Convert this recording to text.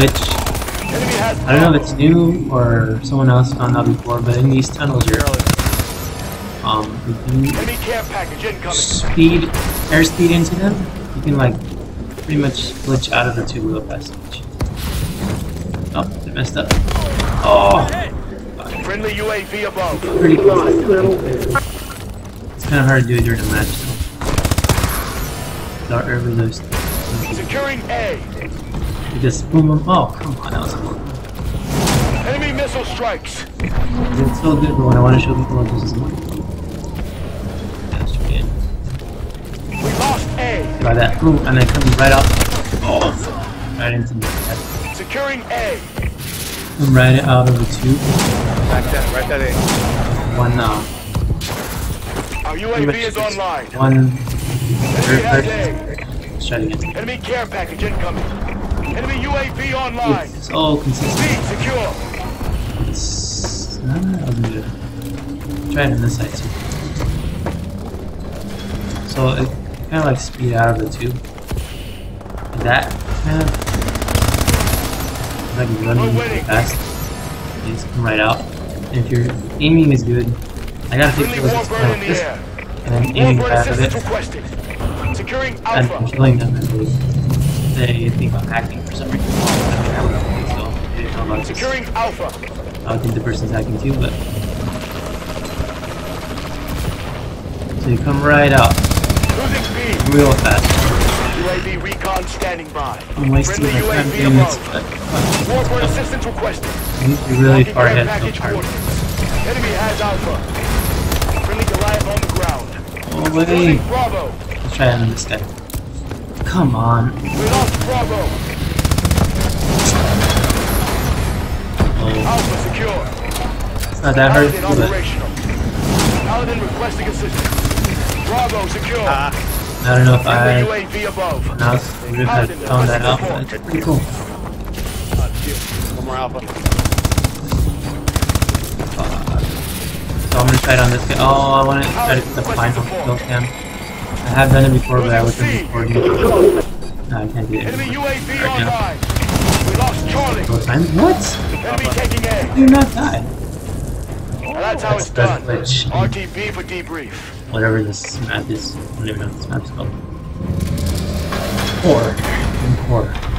glitch. I don't know if it's new or someone else found out before, but in these tunnels, you're um, you Enemy care package incoming. speed, airspeed into them, you can like pretty much glitch out of the two wheel passage. Oh, they messed up. Oh, Friendly UAV above. pretty close. It's kind of hard to do during a match though. Without early those. Securing A. You just boom boom. Oh, come on, that was horrible. Enemy missile strikes. It's so good, but when I want to show people what this is like. That's good. We lost A. By that, boom, and then comes right up. Oh, right into the head. Securing A. Come right out of the tube. Right that, right that in. One now. Our UAV is online. One. Enemy Third has. A. Let's try it again. Enemy care package incoming. Enemy UAV online. It's all consistent. Speed secure. It's, uh, that wasn't good. Try it on this side too. So it kind of like speed out of the tube. Like that kind of. Like running fast. You just come right out. And if your aiming is good, I gotta those like this. And then Warbird fast of it, assistance requested. Securing and killing them. I. They think I'm hacking for some reason. I mean, I don't know, so they didn't know about this. Securing Alpha. I would think the person's hacking too, but. So you come right out, real fast. UAV recon standing by. I'm wasting my time doing this, but Warbird assistance requested. I need to be really far ahead so far. Enemy has Alpha. Friendly Goliath on the ground. Losing wait, Bravo. let's try it on this guy. Come on. We lost Bravo. Oh, Alpha secure. it's not that hard to Paladin do, but operational. Requesting assistance. Bravo secure. Ah, I don't know if Friendly I UAV above. now would have found that out, but it's pretty cool. One more alpha. So I'm gonna try it on this guy. Oh, I want to try to get the final kill cam. I have done it before, but I wasn't recording. No, I can't do it. Anymore. Right now. online. We lost Charlie. Both times? What? Enemy taking A. Do not die. That's how it's done. RTB for debrief. Whatever this map is. I don't even know what this map's called. Four. Four.